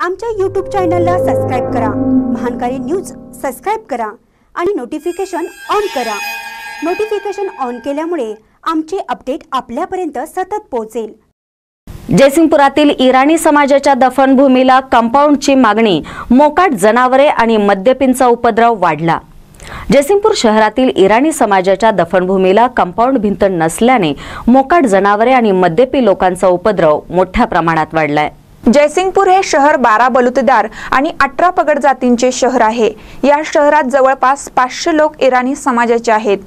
आमच्या यूट्यूब चॅनलला सबस्क्राईब करा. महानकारी न्यूज सबस्क्राईब करा आणि नोटिफिकेशन ऑन करा. नोटिफिकेशन ऑन केल्यामुळे आमचे अपडेट आपल्यापर्यंत सतत पोहोचेल. जयसिंगपुरातील इराणी समाजाच्या दफनभूमीला कंपाऊंडची मागणी मोकाट जनावरे आणि मद्यपींचा उपद्रव वाढला. जयसिंगपूर शहरातील इराणी समाजाच्या दफनभूमीला कंपाऊंड भिंत नसल्याने मोकाट जनावरे आणि मद्यपी लोकांचा उपद्रव मोठ्या प्रमाणात वाढलाय. जयसिंगपूर हे शहर बारा बलुतेदार आणि अठरा पगड जातींचे शहर आहे. या शहरात जवळपास पाचशे लोक इराणी समाजाचे आहेत.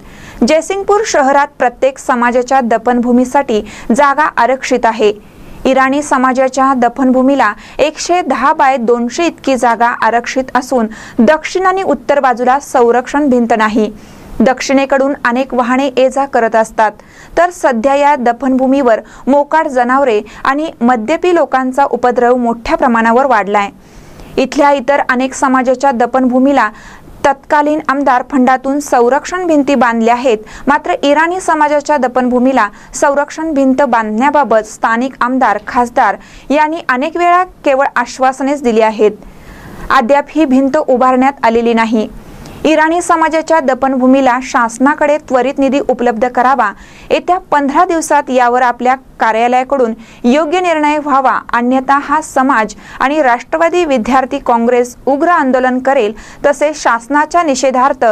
जयसिंगपूर शहरात प्रत्येक समाजाच्या दफनभूमीसाठी जागा आरक्षित आहे. इराणी समाजाच्या दफनभूमीला एकशे दहा बाय दोनशे इतकी जागा आरक्षित असून दक्षिण आणि उत्तर बाजूला संरक्षण भिंत नाही. दक्षिणेकडून अनेक वाहने ये जा करत असतात. तर सध्या या दफनभूमीवर मोकाट जनावरे आणि मद्यपी लोकांचा उपद्रव मोठ्या प्रमाणावर वाढलाय. इथल्या इतर अनेक समाजाच्या दफनभूमीला तत्कालीन आमदार फंडातून संरक्षण भिंती बांधल्या आहेत. मात्र इराणी समाजाच्या दफनभूमीला संरक्षण भिंत बांधण्याबाबत स्थानिक आमदार खासदार यांनी अनेक वेळा केवळ आश्वासनेच दिली आहेत. अद्याप ही भिंत उभारण्यात आलेली नाही. इराणी समाजाच्या दफनभूमीला शासनाकडे त्वरित निधी उपलब्ध करावा. येत्या पंधरा दिवसात यावर आपल्या कार्यालयाकडून योग्य निर्णय व्हावा. अन्यथा हा समाज आणि राष्ट्रवादी विद्यार्थी काँग्रेस उग्र आंदोलन करेल तसेच शासनाच्या निषेधार्थ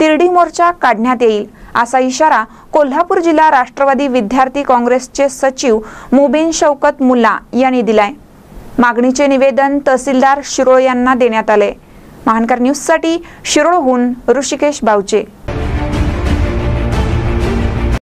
तिरडी मोर्चा काढण्यात येईल असा इशारा कोल्हापूर जिल्हा राष्ट्रवादी विद्यार्थी काँग्रेसचे सचिव मुबीन शौकत मुल्ला यांनी दिलाय. मागणीचे निवेदन तहसीलदार शिरोळ यांना देण्यात आले. महानकर न्यूजसाठी शिरोळहून ऋषिकेश बावचे.